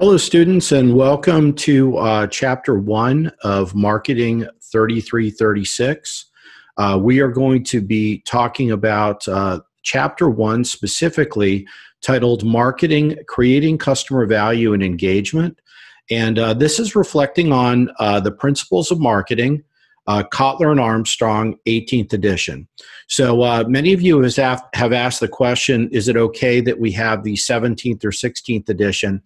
Hello, students, and welcome to uh, Chapter 1 of Marketing 3336. Uh, we are going to be talking about uh, Chapter 1 specifically titled Marketing Creating Customer Value and Engagement. And uh, this is reflecting on uh, the principles of marketing, uh, Kotler and Armstrong, 18th edition. So uh, many of you have asked the question is it okay that we have the 17th or 16th edition?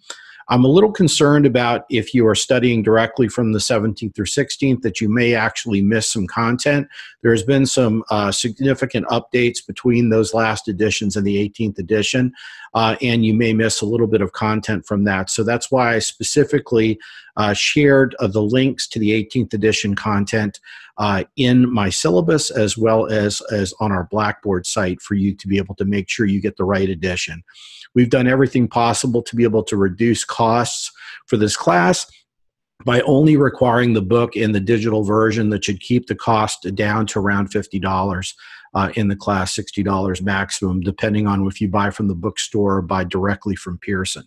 I'm a little concerned about if you are studying directly from the 17th or 16th that you may actually miss some content. There's been some uh, significant updates between those last editions and the 18th edition, uh, and you may miss a little bit of content from that. So that's why I specifically uh, shared uh, the links to the 18th edition content uh, in my syllabus as well as, as on our Blackboard site for you to be able to make sure you get the right edition. We've done everything possible to be able to reduce costs for this class by only requiring the book in the digital version that should keep the cost down to around $50 uh, in the class, $60 maximum, depending on if you buy from the bookstore or buy directly from Pearson.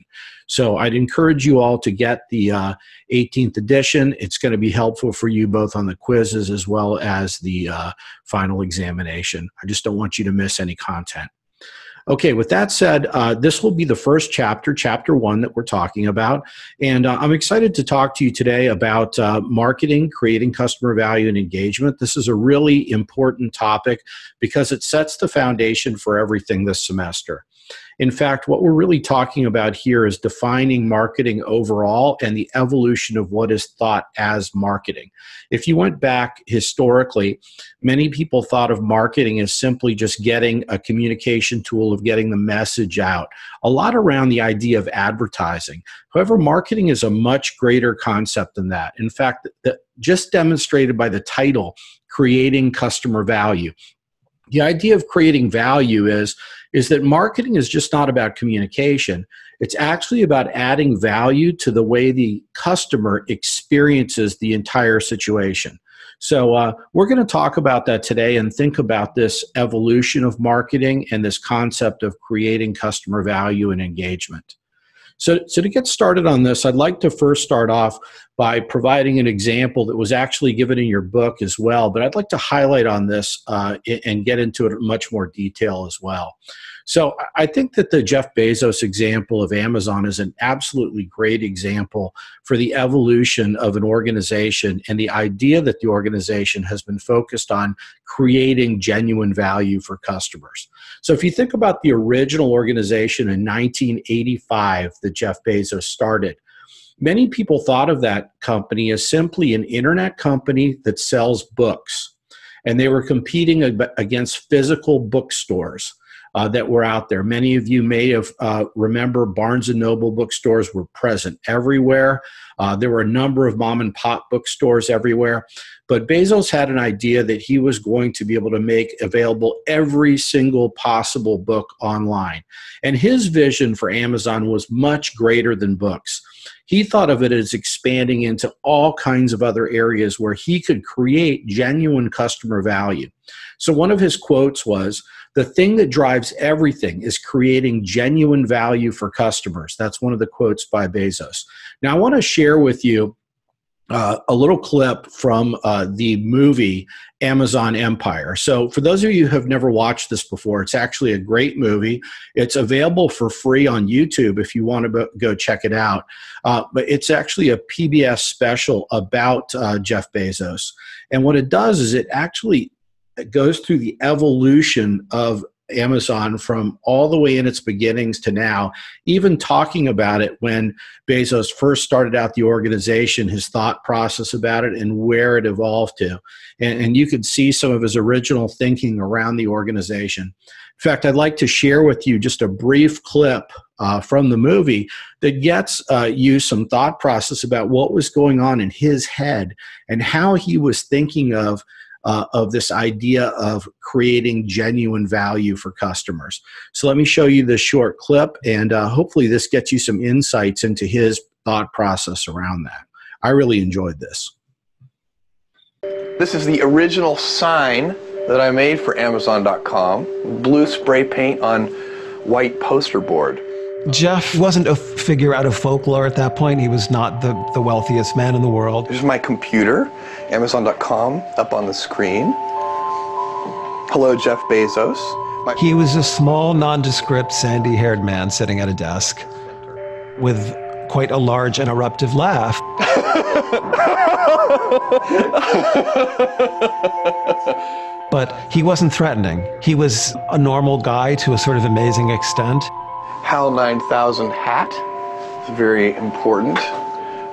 So I'd encourage you all to get the uh, 18th edition. It's going to be helpful for you both on the quizzes as well as the uh, final examination. I just don't want you to miss any content. Okay, with that said, uh, this will be the first chapter, chapter one, that we're talking about. And uh, I'm excited to talk to you today about uh, marketing, creating customer value, and engagement. This is a really important topic because it sets the foundation for everything this semester. In fact, what we're really talking about here is defining marketing overall and the evolution of what is thought as marketing. If you went back historically, many people thought of marketing as simply just getting a communication tool of getting the message out, a lot around the idea of advertising. However, marketing is a much greater concept than that. In fact, the, just demonstrated by the title, creating customer value the idea of creating value is is that marketing is just not about communication. It's actually about adding value to the way the customer experiences the entire situation. So uh, we're going to talk about that today and think about this evolution of marketing and this concept of creating customer value and engagement so, so to get started on this, I'd like to first start off by providing an example that was actually given in your book as well, but I'd like to highlight on this uh, and get into it in much more detail as well. So I think that the Jeff Bezos example of Amazon is an absolutely great example for the evolution of an organization and the idea that the organization has been focused on creating genuine value for customers. So if you think about the original organization in 1985 that Jeff Bezos started, many people thought of that company as simply an internet company that sells books. And they were competing against physical bookstores uh, that were out there. Many of you may have uh, remember Barnes and Noble bookstores were present everywhere. Uh, there were a number of mom and pop bookstores everywhere. But Bezos had an idea that he was going to be able to make available every single possible book online. And his vision for Amazon was much greater than books. He thought of it as expanding into all kinds of other areas where he could create genuine customer value. So, one of his quotes was the thing that drives everything is creating genuine value for customers. That's one of the quotes by Bezos. Now, I want to share with you uh, a little clip from uh, the movie Amazon Empire. So, for those of you who have never watched this before, it's actually a great movie. It's available for free on YouTube if you want to go check it out. Uh, but it's actually a PBS special about uh, Jeff Bezos. And what it does is it actually it goes through the evolution of Amazon from all the way in its beginnings to now, even talking about it when Bezos first started out the organization, his thought process about it, and where it evolved to. And, and you could see some of his original thinking around the organization. In fact, I'd like to share with you just a brief clip uh, from the movie that gets uh, you some thought process about what was going on in his head and how he was thinking of uh, of this idea of creating genuine value for customers. So let me show you this short clip, and uh, hopefully this gets you some insights into his thought process around that. I really enjoyed this. This is the original sign that I made for Amazon.com, blue spray paint on white poster board. Jeff wasn't a figure out of folklore at that point. He was not the, the wealthiest man in the world. Here's my computer, Amazon.com, up on the screen. Hello, Jeff Bezos. My- he was a small, nondescript, sandy haired man sitting at a desk with quite a large and eruptive laugh. but he wasn't threatening. He was a normal guy to a sort of amazing extent. HAL 9000 hat It's very important.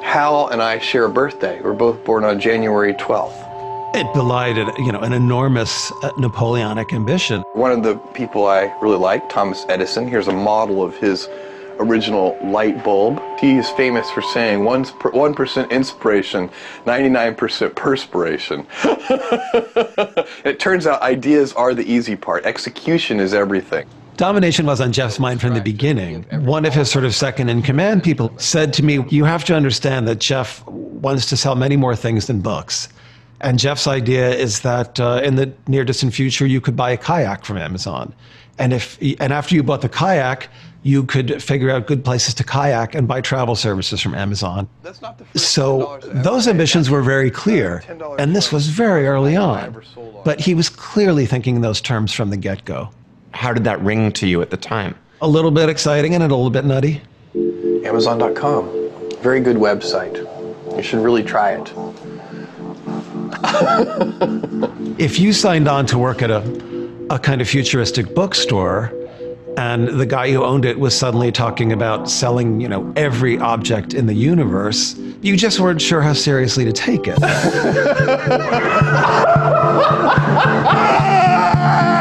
Hal and I share a birthday. We're both born on January 12th. It belied, you know, an enormous uh, Napoleonic ambition. One of the people I really like, Thomas Edison. Here's a model of his original light bulb. He is famous for saying 1% inspiration, 99% perspiration. it turns out ideas are the easy part. Execution is everything. Domination was on Jeff's mind from the beginning. One of his sort of second in command people said to me, You have to understand that Jeff wants to sell many more things than books. And Jeff's idea is that uh, in the near distant future, you could buy a kayak from Amazon. And, if, and after you bought the kayak, you could figure out good places to kayak and buy travel services from Amazon. so those ambitions were very clear, and this was very early on. But he was clearly thinking those terms from the get go. How did that ring to you at the time? A little bit exciting and a little bit nutty. Amazon.com. Very good website. You should really try it. if you signed on to work at a, a kind of futuristic bookstore, and the guy who owned it was suddenly talking about selling, you know, every object in the universe, you just weren't sure how seriously to take it.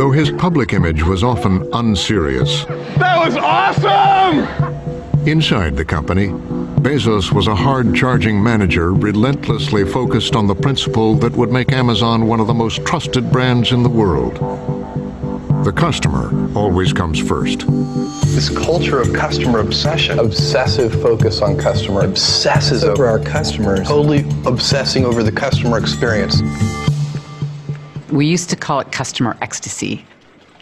Though his public image was often unserious. That was awesome! Inside the company, Bezos was a hard-charging manager relentlessly focused on the principle that would make Amazon one of the most trusted brands in the world. The customer always comes first. This culture of customer obsession, obsessive focus on customer, obsesses over our customers, totally obsessing over the customer experience. We used to call it customer ecstasy.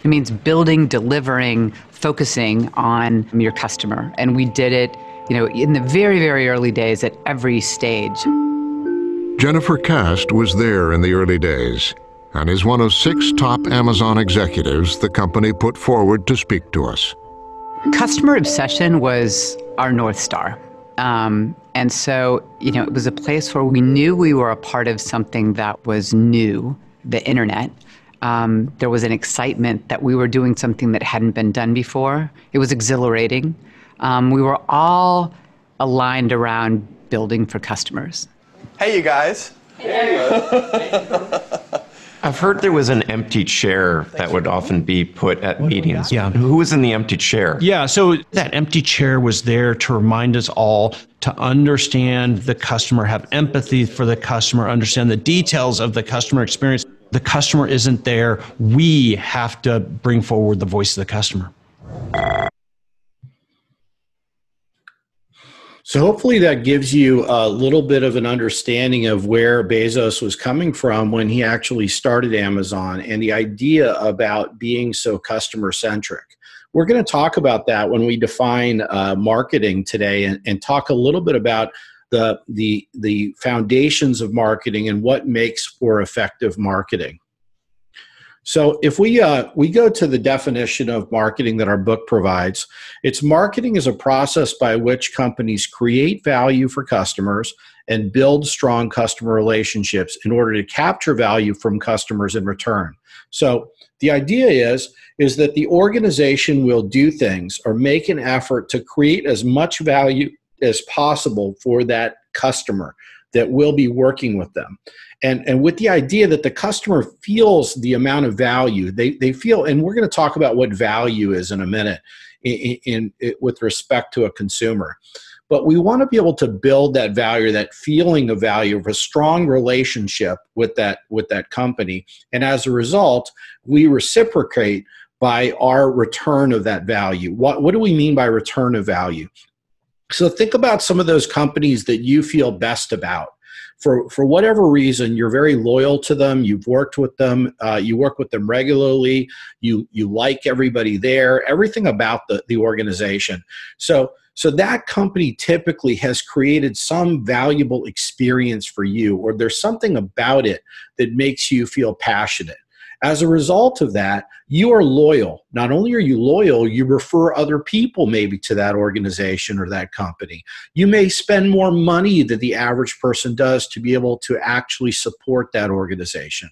It means building, delivering, focusing on your customer. And we did it you know, in the very, very early days at every stage. Jennifer Cast was there in the early days and is one of six top Amazon executives the company put forward to speak to us. Customer obsession was our North Star. Um, and so, you know, it was a place where we knew we were a part of something that was new, the internet. Um, there was an excitement that we were doing something that hadn't been done before. It was exhilarating um, we were all aligned around building for customers. Hey, you guys. I've heard there was an empty chair that would often be put at meetings. Yeah. Who was in the empty chair? Yeah, so that empty chair was there to remind us all to understand the customer, have empathy for the customer, understand the details of the customer experience. The customer isn't there. We have to bring forward the voice of the customer. So hopefully that gives you a little bit of an understanding of where Bezos was coming from when he actually started Amazon and the idea about being so customer centric. We're going to talk about that when we define uh, marketing today and, and talk a little bit about the, the, the foundations of marketing and what makes for effective marketing. So if we uh, we go to the definition of marketing that our book provides, it's marketing is a process by which companies create value for customers and build strong customer relationships in order to capture value from customers in return. So the idea is is that the organization will do things or make an effort to create as much value as possible for that customer that will be working with them and and with the idea that the customer feels the amount of value they they feel and we're going to talk about what value is in a minute in, in, in with respect to a consumer. But we want to be able to build that value that feeling of value of a strong relationship with that with that company. And as a result we reciprocate by our return of that value. What what do we mean by return of value? So think about some of those companies that you feel best about for for whatever reason you're very loyal to them you've worked with them uh, you work with them regularly you you like everybody there everything about the the organization. So so that company typically has created some valuable experience for you or there's something about it that makes you feel passionate as a result of that, you are loyal. Not only are you loyal, you refer other people maybe to that organization or that company. You may spend more money than the average person does to be able to actually support that organization.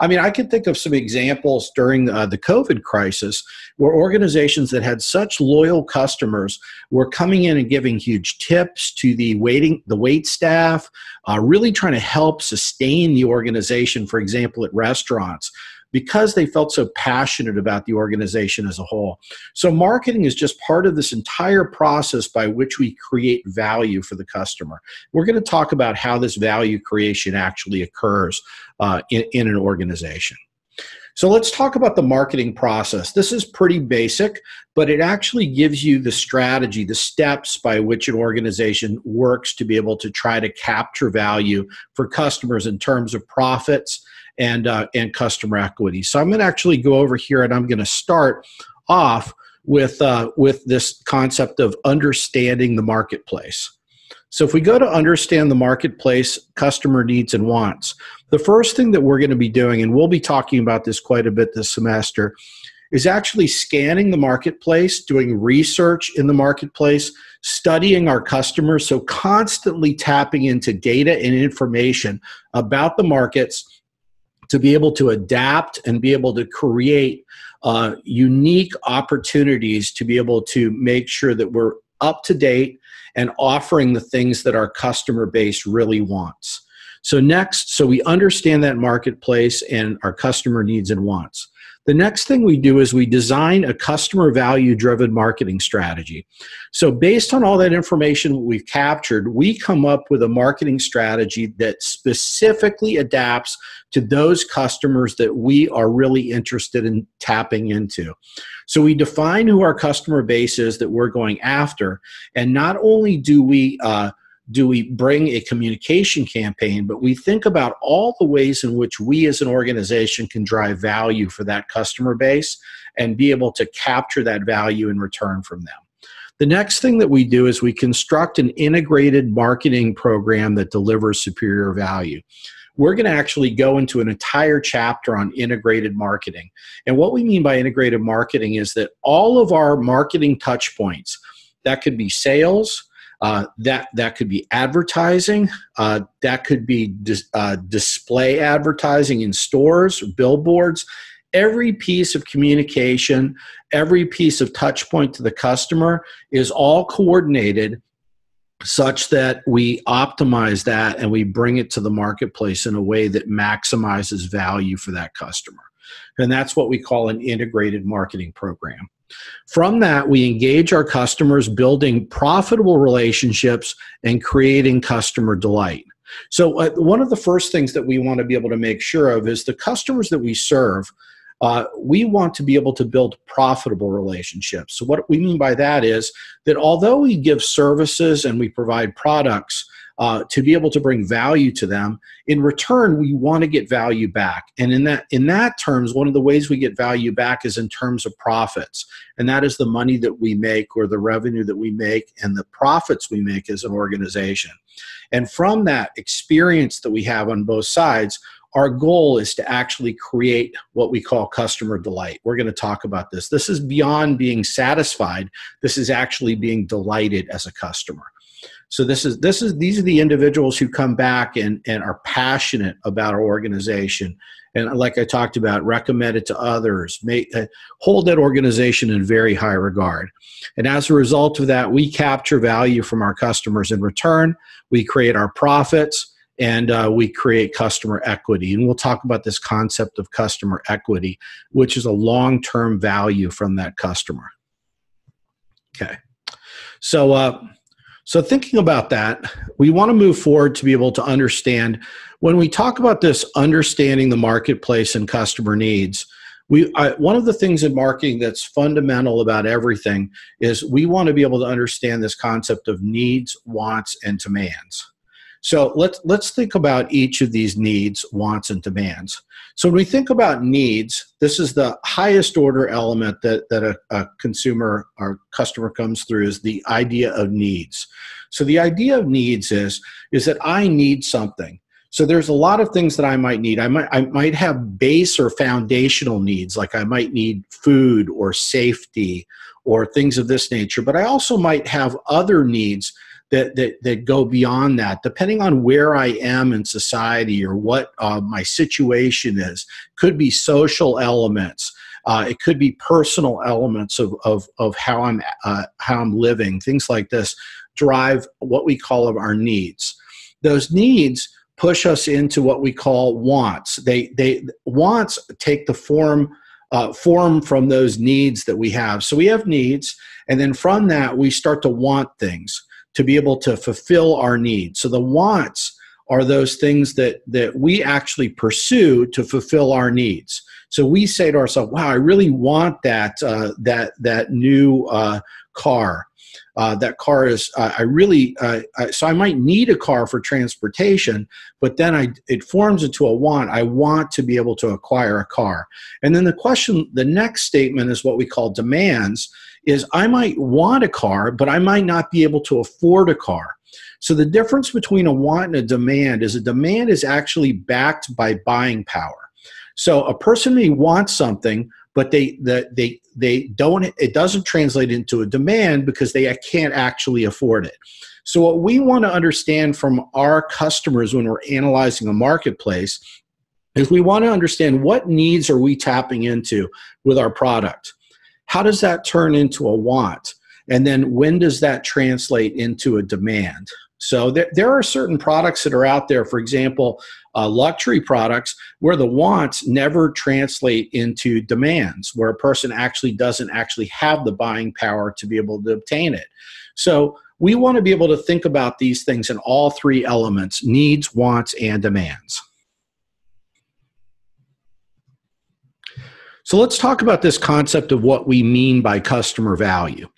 I mean, I can think of some examples during uh, the COVID crisis where organizations that had such loyal customers were coming in and giving huge tips to the waiting, the wait staff, uh, really trying to help sustain the organization. For example, at restaurants, because they felt so passionate about the organization as a whole. So, marketing is just part of this entire process by which we create value for the customer. We're going to talk about how this value creation actually occurs uh, in, in an organization. So let's talk about the marketing process. This is pretty basic, but it actually gives you the strategy, the steps by which an organization works to be able to try to capture value for customers in terms of profits and uh, and customer equity. So I'm going to actually go over here and I'm going to start off with uh, with this concept of understanding the marketplace. So if we go to understand the marketplace, customer needs and wants, the first thing that we're going to be doing, and we'll be talking about this quite a bit this semester, is actually scanning the marketplace, doing research in the marketplace, studying our customers, so constantly tapping into data and information about the markets to be able to adapt and be able to create uh, unique opportunities to be able to make sure that we're up to date and offering the things that our customer base really wants. So, next, so we understand that marketplace and our customer needs and wants. The next thing we do is we design a customer value driven marketing strategy. So, based on all that information we've captured, we come up with a marketing strategy that specifically adapts to those customers that we are really interested in tapping into. So, we define who our customer base is that we're going after, and not only do we uh, do we bring a communication campaign, but we think about all the ways in which we as an organization can drive value for that customer base and be able to capture that value in return from them. The next thing that we do is we construct an integrated marketing program that delivers superior value. We're going to actually go into an entire chapter on integrated marketing. And what we mean by integrated marketing is that all of our marketing touch points, that could be sales, uh, that that could be advertising. Uh, that could be dis, uh, display advertising in stores, billboards. Every piece of communication, every piece of touch point to the customer is all coordinated such that we optimize that and we bring it to the marketplace in a way that maximizes value for that customer. And that's what we call an integrated marketing program. From that, we engage our customers, building profitable relationships and creating customer delight. So, uh, one of the first things that we want to be able to make sure of is the customers that we serve. Uh, we want to be able to build profitable relationships. So, what we mean by that is that although we give services and we provide products, uh, to be able to bring value to them. In return, we want to get value back, and in that in that terms, one of the ways we get value back is in terms of profits, and that is the money that we make or the revenue that we make and the profits we make as an organization. And from that experience that we have on both sides, our goal is to actually create what we call customer delight. We're going to talk about this. This is beyond being satisfied. This is actually being delighted as a customer. So this is this is these are the individuals who come back and, and are passionate about our organization. And like I talked about, recommend it to others, uh, hold that organization in very high regard. And as a result of that, we capture value from our customers in return. We create our profits and uh, we create customer equity. And we'll talk about this concept of customer equity, which is a long term value from that customer. Okay. So, uh, so, thinking about that, we want to move forward to be able to understand when we talk about this understanding the marketplace and customer needs. We, I, one of the things in marketing that's fundamental about everything is we want to be able to understand this concept of needs, wants, and demands. So let's let's think about each of these needs, wants, and demands. So when we think about needs, this is the highest order element that, that a, a consumer or customer comes through is the idea of needs. So the idea of needs is, is that I need something. So there's a lot of things that I might need. I might I might have base or foundational needs, like I might need food or safety or things of this nature. But I also might have other needs that, that, that go beyond that, depending on where I am in society or what uh, my situation is. Could be social elements. Uh, it could be personal elements of, of, of how I'm uh, how I'm living. Things like this drive what we call our needs. Those needs push us into what we call wants. They they wants take the form uh, form from those needs that we have. So we have needs, and then from that we start to want things to be able to fulfill our needs. So the wants are those things that that we actually pursue to fulfill our needs. So we say to ourselves, "Wow, I really want that uh, that that new uh, car." Uh, that car is uh, i really uh, so i might need a car for transportation but then i it forms into a want i want to be able to acquire a car and then the question the next statement is what we call demands is I might want a car, but I might not be able to afford a car. So the difference between a want and a demand is a demand is actually backed by buying power. So a person may want something, but they the, they they don't it doesn't translate into a demand because they can't actually afford it. So what we want to understand from our customers when we're analyzing a marketplace is we want to understand what needs are we tapping into with our product how does that turn into a want? And then when does that translate into a demand? So there, there are certain products that are out there, for example, uh, luxury products, where the wants never translate into demands, where a person actually doesn't actually have the buying power to be able to obtain it. So we want to be able to think about these things in all three elements needs, wants, and demands. So let's talk about this concept of what we mean by customer value.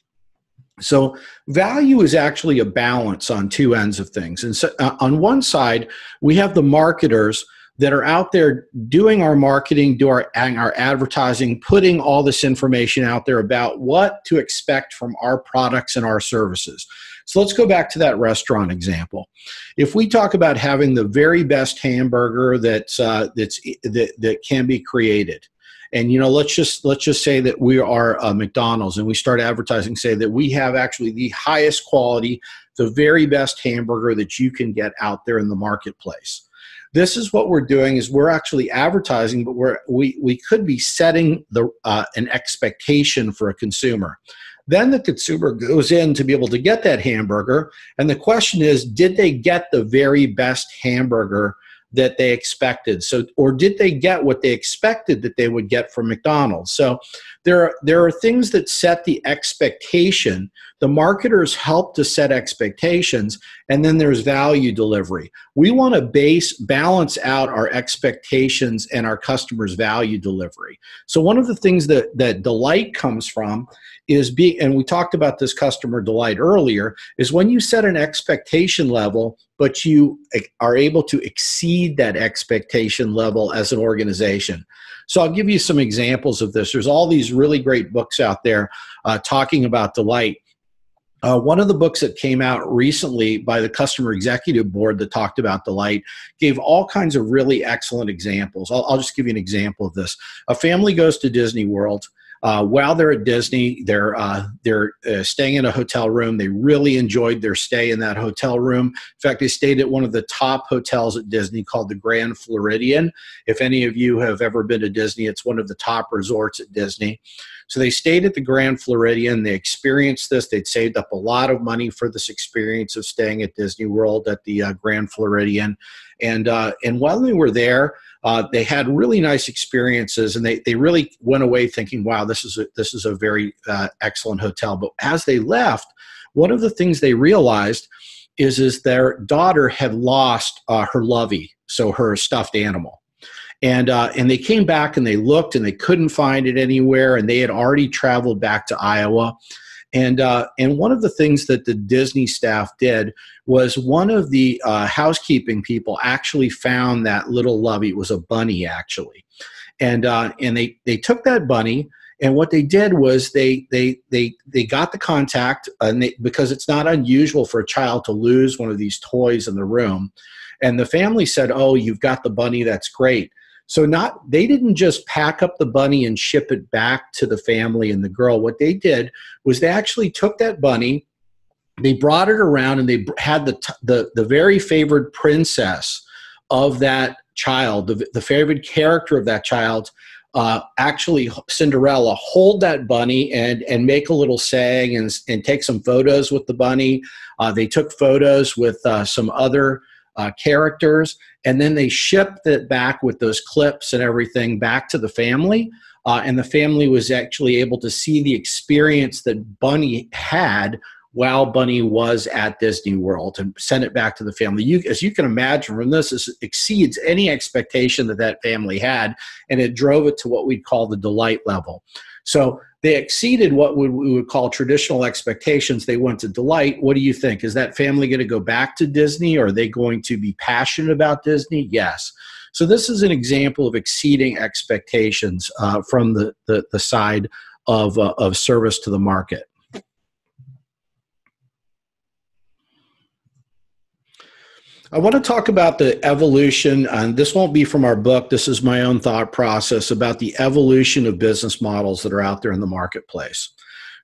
So, value is actually a balance on two ends of things. And so, uh, on one side, we have the marketers that are out there doing our marketing, doing our, our advertising, putting all this information out there about what to expect from our products and our services. So let's go back to that restaurant example. If we talk about having the very best hamburger that's uh, that's that, that can be created, and you know let's just let's just say that we are uh, mcdonald's and we start advertising say that we have actually the highest quality the very best hamburger that you can get out there in the marketplace. This is what we're doing is we're actually advertising but we're we, we could be setting the uh, an expectation for a consumer. Then the consumer goes in to be able to get that hamburger and the question is did they get the very best hamburger that they expected. So, or did they get what they expected that they would get from McDonald's? So, there are, there are things that set the expectation. The marketers help to set expectations, and then there's value delivery. We want to base balance out our expectations and our customers' value delivery. So, one of the things that that delight comes from is being, and we talked about this customer delight earlier, is when you set an expectation level, but you are able to exceed that expectation level as an organization. So I'll give you some examples of this. There's all these really great books out there uh, talking about delight. Uh, one of the books that came out recently by the Customer Executive Board that talked about delight gave all kinds of really excellent examples. I'll, I'll just give you an example of this. A family goes to Disney World. Uh, while they're at Disney, they're uh, they're uh, staying in a hotel room. They really enjoyed their stay in that hotel room. In fact, they stayed at one of the top hotels at Disney called the Grand Floridian. If any of you have ever been to Disney, it's one of the top resorts at Disney. So they stayed at the Grand Floridian. They experienced this. They'd saved up a lot of money for this experience of staying at Disney World at the uh, Grand Floridian. And uh, and while they were there, uh, they had really nice experiences, and they, they really went away thinking, "Wow, this is a, this is a very uh, excellent hotel." But as they left, one of the things they realized is is their daughter had lost uh, her lovey, so her stuffed animal and uh, and they came back and they looked and they couldn't find it anywhere and they had already traveled back to Iowa And uh, and one of the things that the Disney staff did was one of the uh, housekeeping people actually found that little lovey. It was a bunny actually, and uh, and they they took that bunny. And what they did was they they they they got the contact, and they, because it's not unusual for a child to lose one of these toys in the room. And the family said, "Oh, you've got the bunny. That's great." So not they didn't just pack up the bunny and ship it back to the family and the girl. What they did was they actually took that bunny, they brought it around and they had the the the very favored princess of that child, the, the favorite character of that child, uh, actually Cinderella hold that bunny and and make a little saying and and take some photos with the bunny. Uh, they took photos with uh, some other uh, characters, and then they shipped it back with those clips and everything back to the family. Uh, and the family was actually able to see the experience that Bunny had while Bunny was at Disney World and send it back to the family. You, as you can imagine from this, this exceeds any expectation that that family had, and it drove it to what we'd call the delight level. So they exceeded what we would call traditional expectations. They went to delight. What do you think? Is that family going to go back to Disney? Are they going to be passionate about Disney? Yes. So this is an example of exceeding expectations uh, from the, the, the, side of, uh, of service to the market. I want to talk about the evolution, and this won't be from our book. This is my own thought process about the evolution of business models that are out there in the marketplace.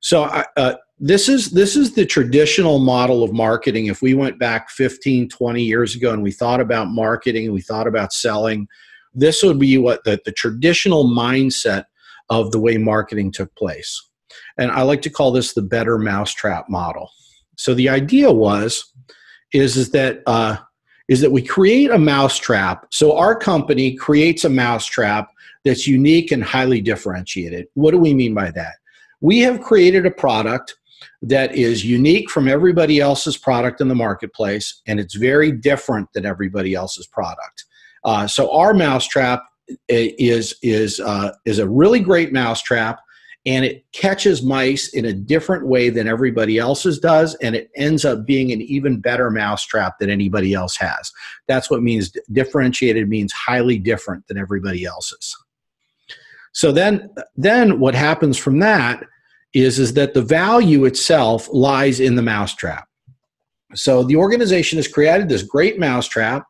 So, uh, this is this is the traditional model of marketing. If we went back 15, 20 years ago and we thought about marketing and we thought about selling, this would be what the, the traditional mindset of the way marketing took place. And I like to call this the better mousetrap model. So the idea was is is that uh, is that we create a mousetrap. So our company creates a mousetrap that's unique and highly differentiated. What do we mean by that? We have created a product that is unique from everybody else's product in the marketplace, and it's very different than everybody else's product. Uh, so our mousetrap is is uh, is a really great mousetrap and it catches mice in a different way than everybody else's does and it ends up being an even better mousetrap than anybody else has. That's what means differentiated means highly different than everybody else's. So then then what happens from that is is that the value itself lies in the mousetrap. So the organization has created this great mousetrap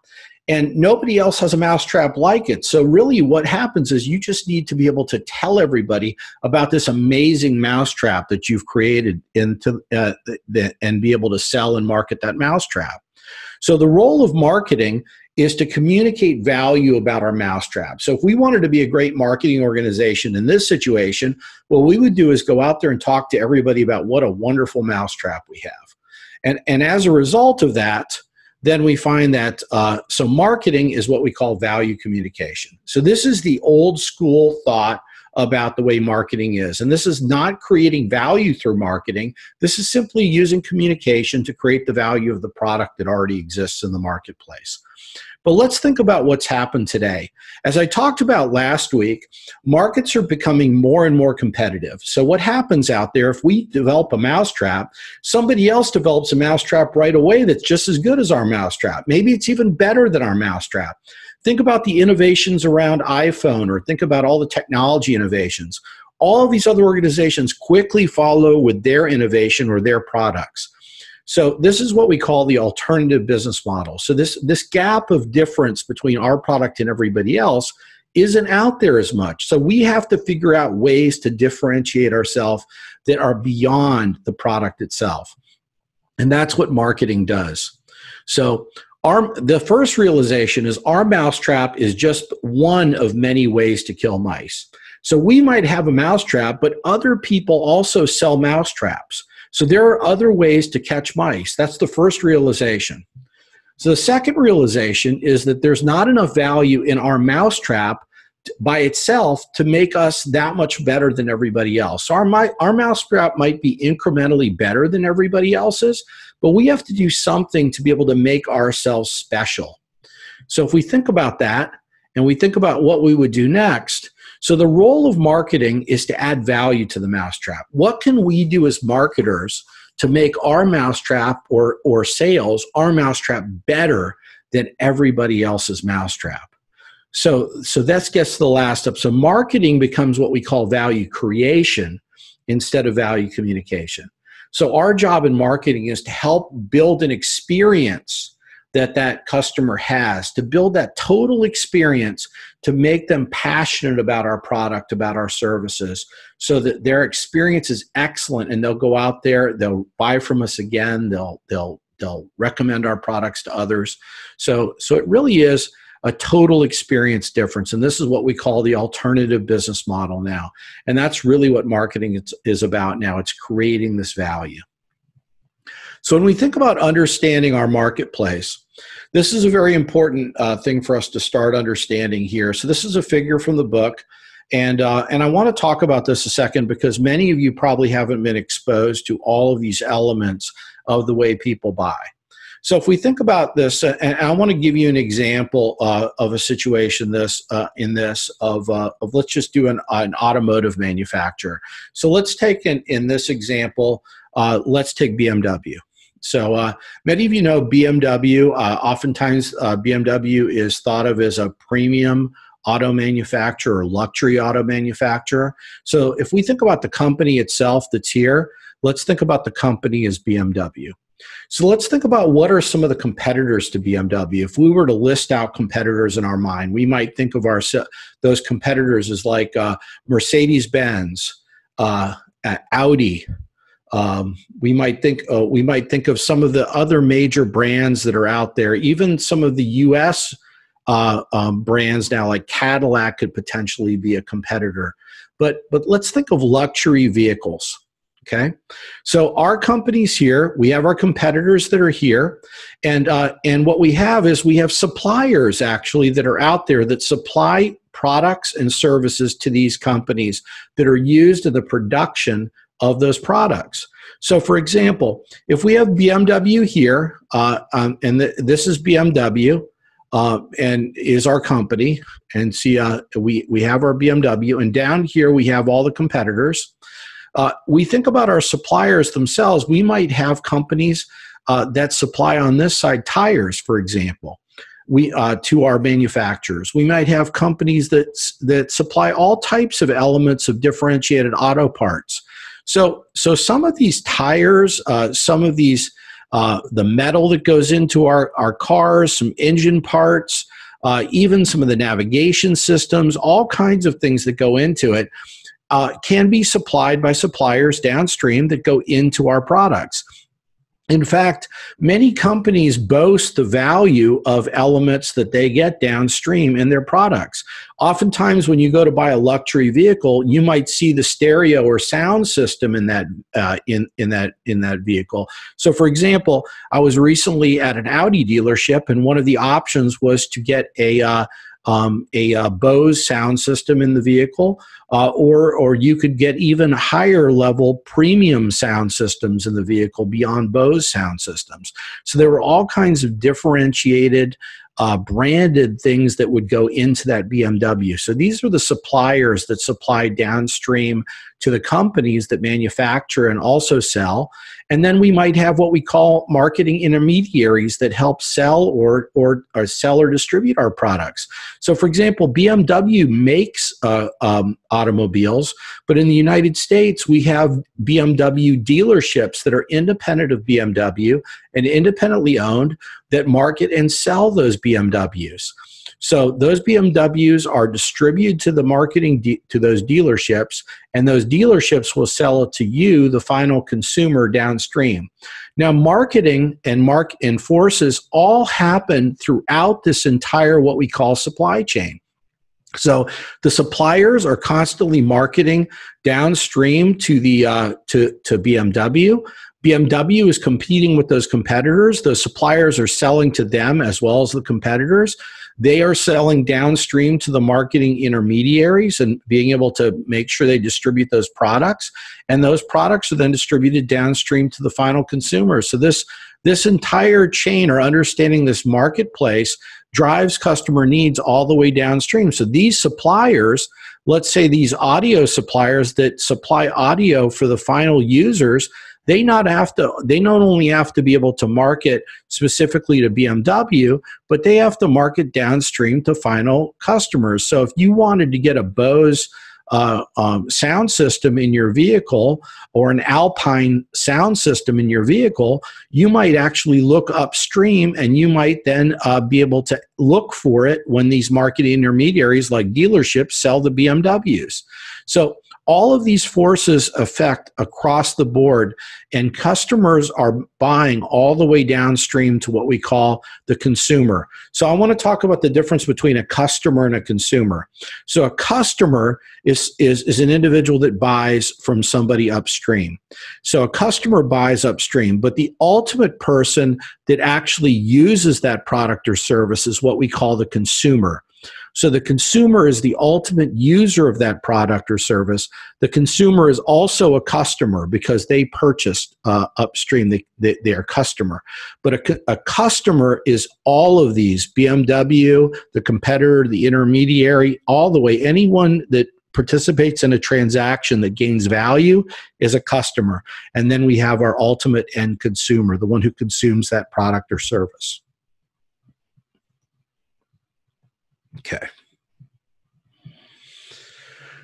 and nobody else has a mousetrap like it. So really what happens is you just need to be able to tell everybody about this amazing mousetrap that you've created into uh, the, and be able to sell and market that mousetrap. So the role of marketing is to communicate value about our mousetrap. So if we wanted to be a great marketing organization in this situation, what we would do is go out there and talk to everybody about what a wonderful mousetrap we have. And, and as a result of that, then we find that uh, so marketing is what we call value communication. So this is the old school thought about the way marketing is. And this is not creating value through marketing. This is simply using communication to create the value of the product that already exists in the marketplace. But let's think about what's happened today. As I talked about last week, markets are becoming more and more competitive. So, what happens out there if we develop a mousetrap, somebody else develops a mousetrap right away that's just as good as our mousetrap? Maybe it's even better than our mousetrap. Think about the innovations around iPhone or think about all the technology innovations. All these other organizations quickly follow with their innovation or their products. So this is what we call the alternative business model. So this this gap of difference between our product and everybody else isn't out there as much. So we have to figure out ways to differentiate ourselves that are beyond the product itself. And that's what marketing does. So our the first realization is our mousetrap is just one of many ways to kill mice. So we might have a mousetrap, but other people also sell mousetraps. So there are other ways to catch mice. That's the first realization. So the second realization is that there's not enough value in our mousetrap by itself to make us that much better than everybody else. So our, our mousetrap might be incrementally better than everybody else's, but we have to do something to be able to make ourselves special. So if we think about that and we think about what we would do next, So the role of marketing is to add value to the mousetrap. What can we do as marketers to make our mousetrap or, or sales, our mousetrap better than everybody else's mousetrap? So, so that gets to the last step. So marketing becomes what we call value creation instead of value communication. So our job in marketing is to help build an experience that that customer has to build that total experience to make them passionate about our product about our services so that their experience is excellent and they'll go out there they'll buy from us again they'll they'll they'll recommend our products to others. So so it really is a total experience difference and this is what we call the alternative business model now and that's really what marketing is, about now it's creating this value so when we think about understanding our marketplace, this is a very important uh, thing for us to start understanding here. So this is a figure from the book. And, uh, and I want to talk about this a second because many of you probably haven't been exposed to all of these elements of the way people buy. So if we think about this, uh, and I want to give you an example uh, of a situation this uh, in this of, uh, of let's just do an, an automotive manufacturer. So let's take in, in this example, uh, let's take BMW. So uh, many of you know BMW. Uh, oftentimes, uh, BMW is thought of as a premium auto manufacturer or luxury auto manufacturer. So if we think about the company itself that's here, let's think about the company as BMW. So let's think about what are some of the competitors to BMW. If we were to list out competitors in our mind, we might think of our those competitors as like uh, Mercedes Benz, uh, Audi, um, we might think uh, we might think of some of the other major brands that are out there. Even some of the U.S. Uh, um, brands now, like Cadillac, could potentially be a competitor. But but let's think of luxury vehicles. Okay, so our companies here, we have our competitors that are here, and uh, and what we have is we have suppliers actually that are out there that supply products and services to these companies that are used in the production of those products. So, for example, if we have BMW here, uh, um, and th- this is BMW, uh, and is our company, and see, uh, we we have our BMW, and down here we have all the competitors. Uh, we think about our suppliers themselves. We might have companies uh, that supply on this side tires, for example we uh, to our manufacturers. We might have companies that that supply all types of elements of differentiated auto parts. So, so some of these tires, uh, some of these, uh, the metal that goes into our, our cars, some engine parts, uh, even some of the navigation systems, all kinds of things that go into it, uh, can be supplied by suppliers downstream that go into our products. In fact, many companies boast the value of elements that they get downstream in their products. Oftentimes, when you go to buy a luxury vehicle, you might see the stereo or sound system in that uh, in in that in that vehicle. So, for example, I was recently at an Audi dealership, and one of the options was to get a uh, um, a uh, Bose sound system in the vehicle, uh, or or you could get even higher level premium sound systems in the vehicle beyond Bose sound systems. So there were all kinds of differentiated uh, branded things that would go into that BMW. So these are the suppliers that supply downstream to the companies that manufacture and also sell. And then we might have what we call marketing intermediaries that help sell or, or, or sell or distribute our products. So, for example, BMW makes uh, um, automobiles, but in the United States, we have BMW dealerships that are independent of BMW and independently owned that market and sell those BMWs. So those BMWs are distributed to the marketing de- to those dealerships, and those dealerships will sell it to you, the final consumer downstream. Now, marketing and mark and forces all happen throughout this entire what we call supply chain. So the suppliers are constantly marketing downstream to the uh, to to BMW. BMW is competing with those competitors. Those suppliers are selling to them as well as the competitors. They are selling downstream to the marketing intermediaries and being able to make sure they distribute those products. And those products are then distributed downstream to the final consumer. So this this entire chain or understanding this marketplace drives customer needs all the way downstream. So these suppliers, let's say these audio suppliers that supply audio for the final users, they not have to they not only have to be able to market specifically to BMW, but they have to market downstream to final customers. So if you wanted to get a Bose uh, um, sound system in your vehicle or an Alpine sound system in your vehicle, you might actually look upstream and you might then uh, be able to look for it when these marketing intermediaries like dealerships sell the BMWs. So all of these forces affect across the board, and customers are buying all the way downstream to what we call the consumer. So, I want to talk about the difference between a customer and a consumer. So, a customer is, is, is an individual that buys from somebody upstream. So, a customer buys upstream, but the ultimate person that actually uses that product or service is what we call the consumer. So the consumer is the ultimate user of that product or service. The consumer is also a customer because they purchased uh, upstream, they, they, they, are customer. But a, a customer is all of these BMW, the competitor, the intermediary, all the way, anyone that participates in a transaction that gains value is a customer. And then we have our ultimate end consumer, the one who consumes that product or service. Okay.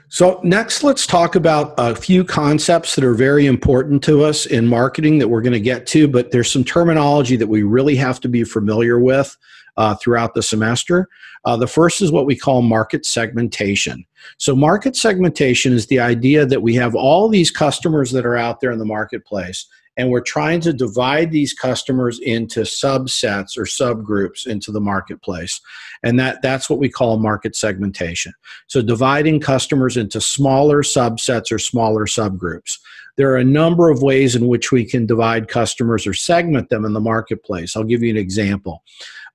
So, next, let's talk about a few concepts that are very important to us in marketing that we're going to get to, but there's some terminology that we really have to be familiar with uh, throughout the semester. Uh, the first is what we call market segmentation. So, market segmentation is the idea that we have all these customers that are out there in the marketplace, and we're trying to divide these customers into subsets or subgroups into the marketplace. And that that's what we call market segmentation. So dividing customers into smaller subsets or smaller subgroups. There are a number of ways in which we can divide customers or segment them in the marketplace. I'll give you an example.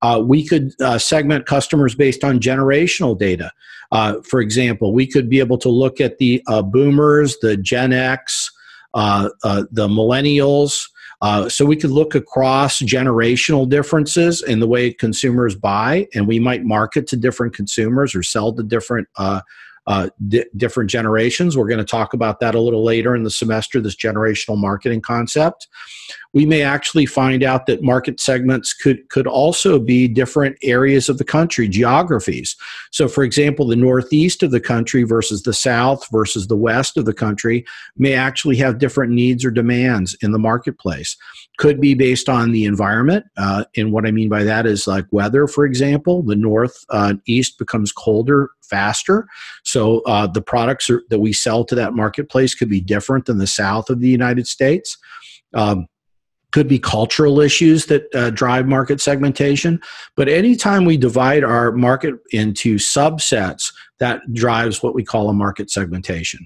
Uh, we could uh, segment customers based on generational data. Uh, for example we could be able to look at the uh, boomers the gen x uh, uh, the millennials. Uh, so we could look across generational differences in the way consumers buy, and we might market to different consumers or sell to different uh, di- different generations. We're going to talk about that a little later in the semester, this generational marketing concept. We may actually find out that market segments could, could also be different areas of the country, geographies. So, for example, the northeast of the country versus the south versus the west of the country may actually have different needs or demands in the marketplace. Could be based on the environment. Uh, and what I mean by that is like weather, for example. The north uh, east becomes colder faster. So uh, the products are, that we sell to that marketplace could be different than the south of the United States. Um, could be cultural issues that uh, drive market segmentation. But anytime we divide our market into subsets, that drives what we call a market segmentation.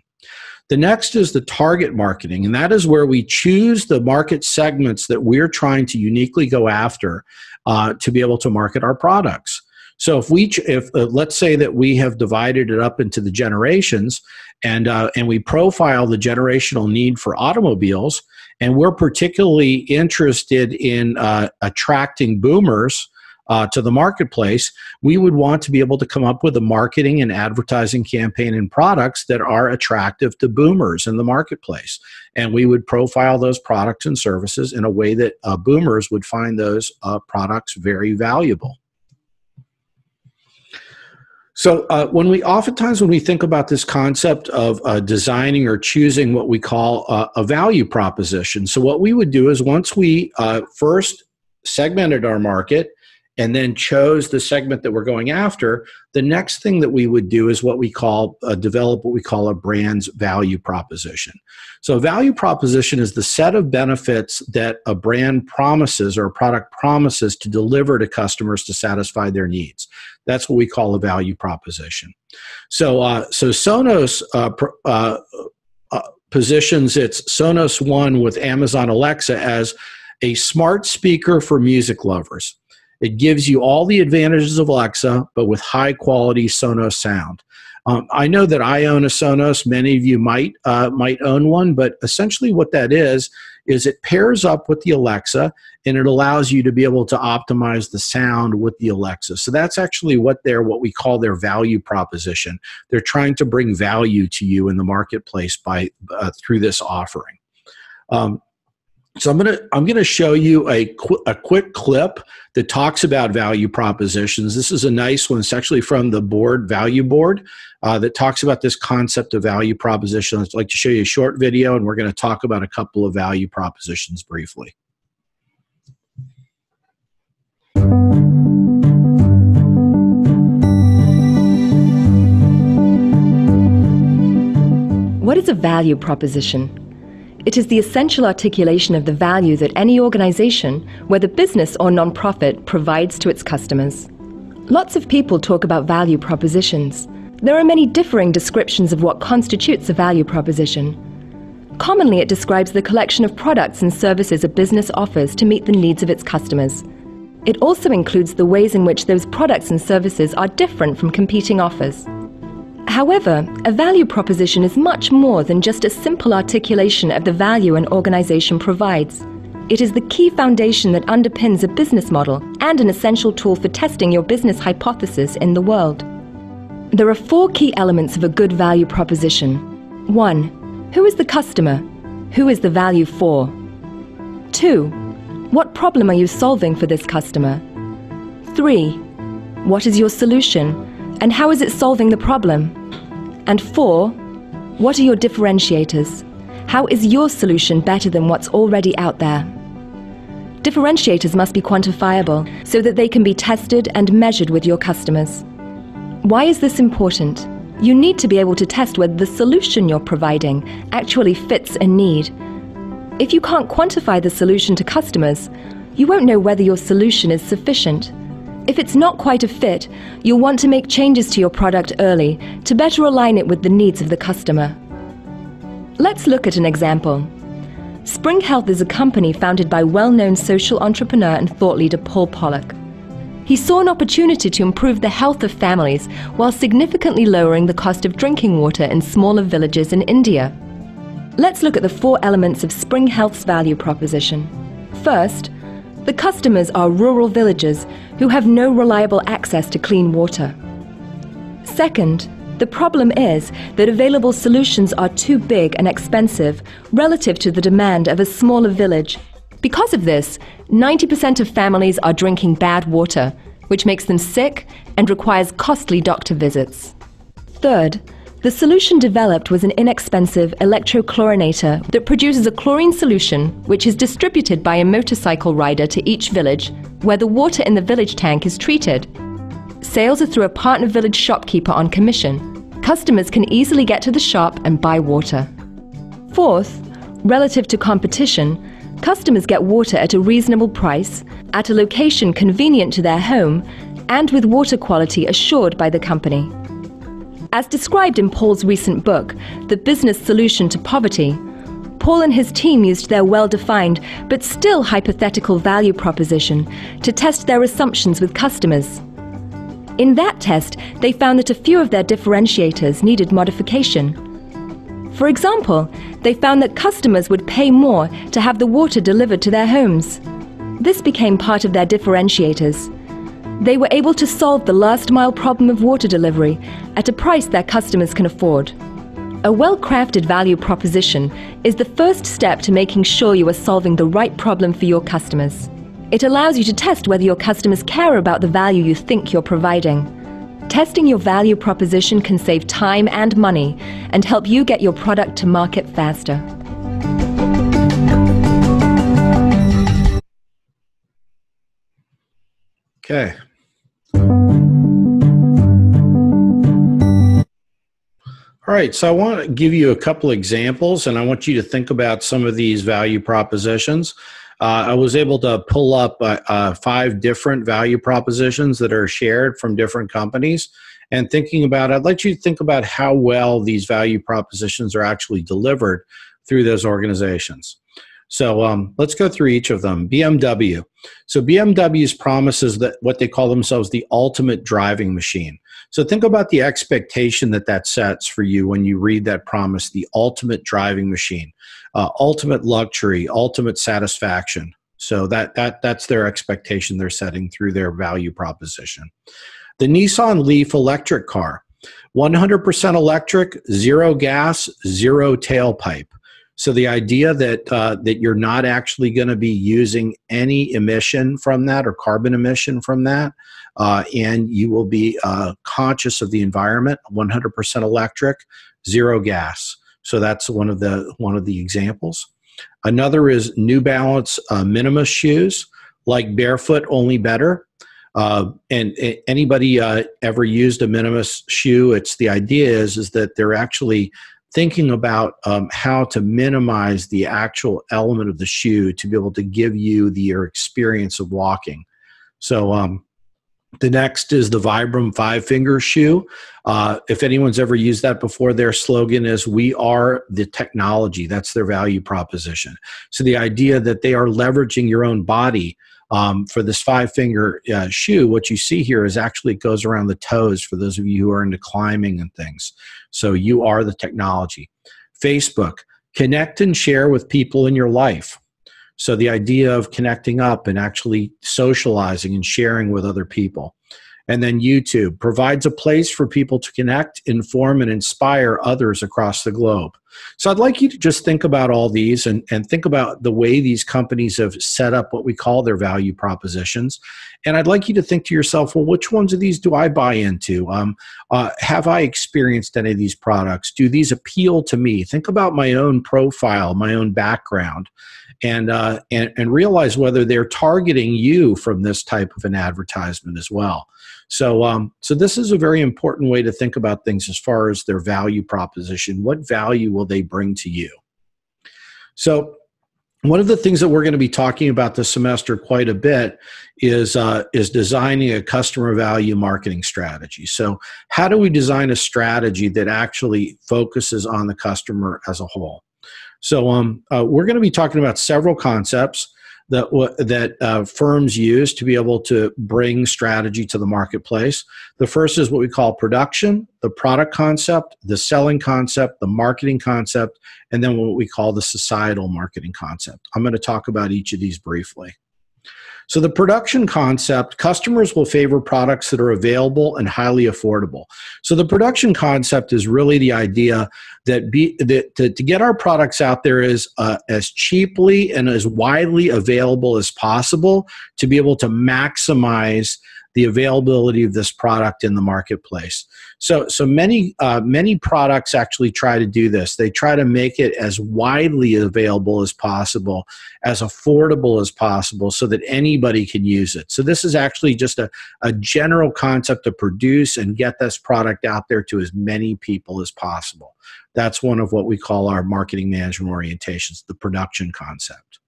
The next is the target marketing, and that is where we choose the market segments that we're trying to uniquely go after uh, to be able to market our products. So if we, if uh, let's say that we have divided it up into the generations, and uh, and we profile the generational need for automobiles, and we're particularly interested in uh, attracting boomers. Uh, to the marketplace, we would want to be able to come up with a marketing and advertising campaign and products that are attractive to boomers in the marketplace. And we would profile those products and services in a way that uh, boomers would find those uh, products very valuable. So uh, when we oftentimes when we think about this concept of uh, designing or choosing what we call uh, a value proposition, so what we would do is once we uh, first segmented our market and then chose the segment that we're going after, the next thing that we would do is what we call uh, develop what we call a brand's value proposition. So, a value proposition is the set of benefits that a brand promises or a product promises to deliver to customers to satisfy their needs. That's what we call a value proposition. So, uh, so Sonos uh, uh, uh, positions its Sonos One with Amazon Alexa as a smart speaker for music lovers. It gives you all the advantages of Alexa, but with high quality Sonos sound. Um, I know that I own a Sonos. Many of you might uh, might own one, but essentially, what that is is it pairs up with the Alexa and it allows you to be able to optimize the sound with the Alexa. So that's actually what they're what we call their value proposition. They're trying to bring value to you in the marketplace by uh, through this offering. Um, so I'm gonna I'm gonna show you a qu- a quick clip that talks about value propositions. This is a nice one. It's actually from the board value board uh, that talks about this concept of value propositions. I'd like to show you a short video, and we're going to talk about a couple of value propositions briefly. What is a value proposition? It is the essential articulation of the value that any organization, whether business or nonprofit, provides to its customers. Lots of people talk about value propositions. There are many differing descriptions of what constitutes a value proposition. Commonly, it describes the collection of products and services a business offers to meet the needs of its customers. It also includes the ways in which those products and services are different from competing offers. However, a value proposition is much more than just a simple articulation of the value an organization provides. It is the key foundation that underpins a business model and an essential tool for testing your business hypothesis in the world. There are four key elements of a good value proposition. 1. Who is the customer? Who is the value for? 2. What problem are you solving for this customer? 3. What is your solution? And how is it solving the problem? And four, what are your differentiators? How is your solution better than what's already out there? Differentiators must be quantifiable so that they can be tested and measured with your customers. Why is this important? You need to be able to test whether the solution you're providing actually fits a need. If you can't quantify the solution to customers, you won't know whether your solution is sufficient. If it's not quite a fit, you'll want to make changes to your product early to better align it with the needs of the customer. Let's look at an example. Spring Health is a company founded by well-known social entrepreneur and thought leader Paul Polak. He saw an opportunity to improve the health of families while significantly lowering the cost of drinking water in smaller villages in India. Let's look at the four elements of Spring Health's value proposition. First, the customers are rural villagers who have no reliable access to clean water. Second, the problem is that available solutions are too big and expensive relative to the demand of a smaller village. Because of this, 90% of families are drinking bad water, which makes them sick and requires costly doctor visits. Third, the solution developed was an inexpensive electrochlorinator that produces a chlorine solution which is distributed by a motorcycle rider to each village where the water in the village tank is treated. Sales are through a partner village shopkeeper on commission. Customers can easily get to the shop and buy water. Fourth, relative to competition, customers get water at a reasonable price, at a location convenient to their home, and with water quality assured by the company. As described in Paul's recent book, The Business Solution to Poverty, Paul and his team used their well defined but still hypothetical value proposition to test their assumptions with customers. In that test, they found that a few of their differentiators needed modification. For example, they found that customers would pay more to have the water delivered to their homes. This became part of their differentiators. They were able to solve the last mile problem of water delivery at a price their customers can afford. A well crafted value proposition is the first step to making sure you are solving the right problem for your customers. It allows you to test whether your customers care about the value you think you're providing. Testing your value proposition can save time and money and help you get your product to market faster. Okay. All right, so I want to give you a couple examples, and I want you to think about some of these value propositions. Uh, I was able to pull up uh, uh, five different value propositions that are shared from different companies. And thinking about, I'd like you to think about how well these value propositions are actually delivered through those organizations. So um, let's go through each of them. BMW. So BMW's promises that what they call themselves the ultimate driving machine. So think about the expectation that that sets for you when you read that promise, the ultimate driving machine, uh, ultimate luxury, ultimate satisfaction. So that that that's their expectation they're setting through their value proposition. The Nissan Leaf electric car, 100% electric, zero gas, zero tailpipe. So the idea that uh, that you're not actually going to be using any emission from that or carbon emission from that, uh, and you will be uh, conscious of the environment. 100% electric, zero gas. So that's one of the one of the examples. Another is New Balance uh, Minimus shoes, like barefoot, only better. Uh, and, anybody uh, ever used a minimus shoe? It's the idea is is that they're actually thinking about um, how to minimize the actual element of the shoe to be able to give you the your experience of walking. So um, the next is the Vibram five finger shoe. Uh, if anyone's ever used that before, their slogan is "We are the technology." That's their value proposition. So the idea that they are leveraging your own body um, for this five finger uh, shoe, what you see here is actually it goes around the toes for those of you who are into climbing and things. So you are the technology. Facebook, connect and share with people in your life. So the idea of connecting up and actually socializing and sharing with other people. And then YouTube provides a place for people to connect, inform, and inspire others across the globe. So I'd like you to just think about all these and, and think about the way these companies have set up what we call their value propositions. And I'd like you to think to yourself, well, which ones of these do I buy into? Um, uh, have I experienced any of these products? Do these appeal to me? Think about my own profile, my own background and, uh, and, and realize whether they're targeting you from this type of an advertisement as well. So, um, so this is a very important way to think about things as far as their value proposition. What value will they bring to you? So, one of the things that we're going to be talking about this semester quite a bit is uh, is designing a customer value marketing strategy. So, how do we design a strategy that actually focuses on the customer as a whole? So um, uh, we're going to be talking about several concepts that that uh, firms use to be able to bring strategy to the marketplace. The first is what we call production, the product concept, the selling concept, the marketing concept, and then what we call the societal marketing concept. I'm going to talk about each of these briefly. So, the production concept, customers will favor products that are available and highly affordable. So, the production concept is really the idea that, be, that to, to get our products out there as, uh, as cheaply and as widely available as possible to be able to maximize the availability of this product in the marketplace. So, so many uh, many products actually try to do this. They try to make it as widely available as possible, as affordable as possible, so that anybody can use it. So, this is actually just a, a general concept to produce and get this product out there to as many people as possible. That's one of what we call our marketing management orientations, the production concept.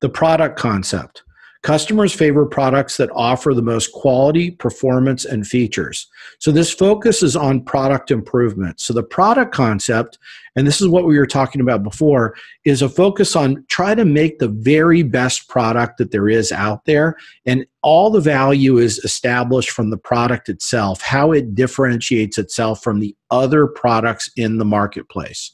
The product concept. Customers favor products that offer the most quality, performance, and features. So this focuses on product improvement. So the product concept, and this is what we were talking about before, is a focus on try to make the very best product that there is out there. And all the value is established from the product itself, how it differentiates itself from the other products in the marketplace.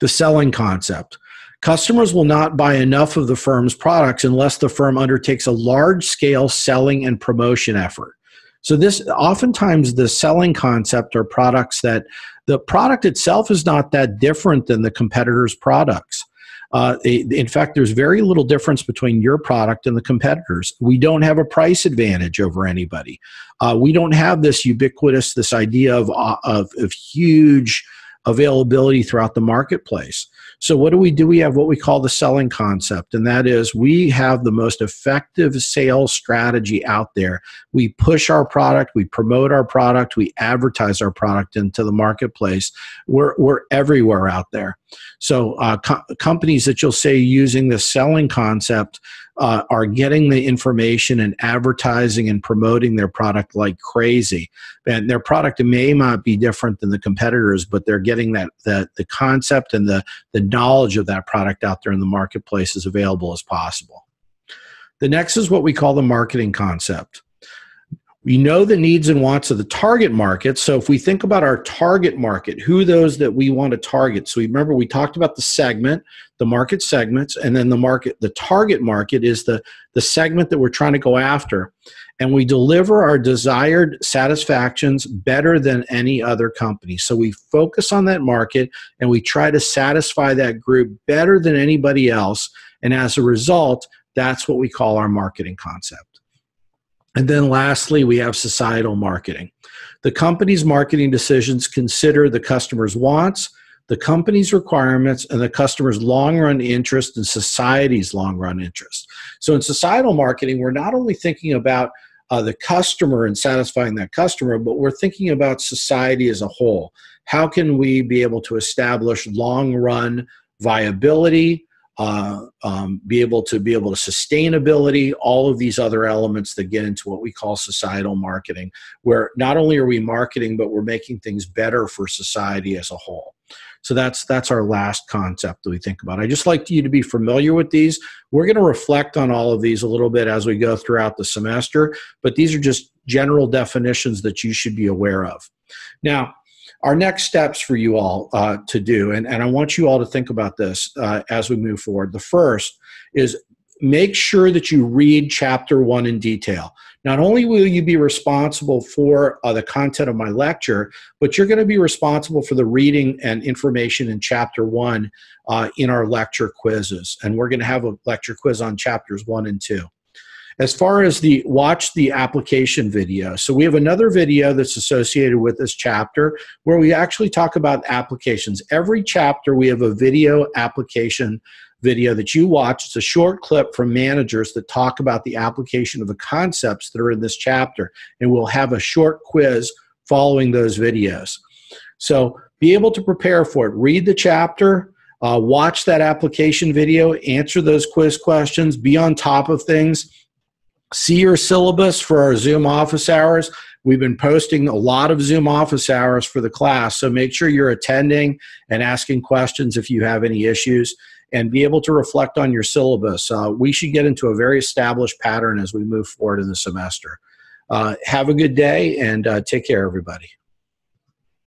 The selling concept. Customers will not buy enough of the firm's products unless the firm undertakes a large scale selling and promotion effort. So this oftentimes the selling concept are products that the product itself is not that different than the competitors' products. Uh, in fact, there's very little difference between your product and the competitors. We don't have a price advantage over anybody. Uh, we don't have this ubiquitous, this idea of, uh, of, of huge availability throughout the marketplace. So, what do we do? We have what we call the selling concept, and that is we have the most effective sales strategy out there. We push our product, we promote our product, we advertise our product into the marketplace. We're, we're everywhere out there. So, uh, co- companies that you'll say using the selling concept uh, are getting the information and advertising and promoting their product like crazy. And their product may not be different than the competitors, but they're getting that, that the concept and the, the knowledge of that product out there in the marketplace as available as possible. The next is what we call the marketing concept. We know the needs and wants of the target market. So if we think about our target market, who those that we want to target. So remember we talked about the segment, the market segments, and then the market, the target market is the, the segment that we're trying to go after. And we deliver our desired satisfactions better than any other company. So we focus on that market and we try to satisfy that group better than anybody else. And as a result, that's what we call our marketing concept. And then lastly, we have societal marketing. The company's marketing decisions consider the customer's wants, the company's requirements, and the customer's long run interest and society's long run interest. So in societal marketing, we're not only thinking about uh, the customer and satisfying that customer, but we're thinking about society as a whole. How can we be able to establish long run viability, uh, um, be able to be able to sustainability all of these other elements that get into what we call societal marketing where not only are we marketing but we're making things better for society as a whole. So that's that's our last concept that we think about. I just like you to be familiar with these. We're going to reflect on all of these a little bit as we go throughout the semester but these are just general definitions that you should be aware of. Now our next steps for you all uh, to do, and, and I want you all to think about this uh, as we move forward. The first is make sure that you read chapter one in detail. Not only will you be responsible for uh, the content of my lecture, but you're going to be responsible for the reading and information in chapter one uh, in our lecture quizzes. And we're going to have a lecture quiz on chapters one and two. As far as the watch the application video, so we have another video that's associated with this chapter where we actually talk about applications. Every chapter we have a video application video that you watch. It's a short clip from managers that talk about the application of the concepts that are in this chapter, and we'll have a short quiz following those videos. So be able to prepare for it. Read the chapter, uh, watch that application video, answer those quiz questions, be on top of things see your syllabus for our Zoom office hours. We've been posting a lot of Zoom office hours for the class, so make sure you're attending and asking questions if you have any issues and be able to reflect on your syllabus. Uh, we should get into a very established pattern as we move forward in the semester. Uh, have a good day and uh, take care, everybody.